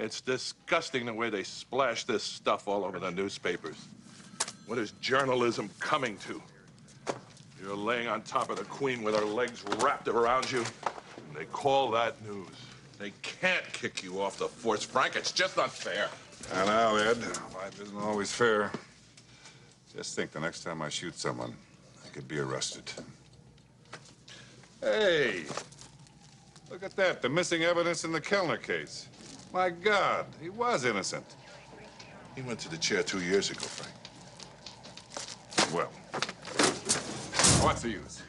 It's disgusting the way they splash this stuff all over the newspapers. What is journalism coming to? You're laying on top of the queen with her legs wrapped around you, and they call that news. They can't kick you off the force, Frank. It's just not fair. I know, Ed. Life isn't always fair. Just think the next time I shoot someone, I could be arrested. Hey, look at that. The missing evidence in the Kellner case. My God, he was innocent. He went to the chair two years ago, Frank. Well, what's the use?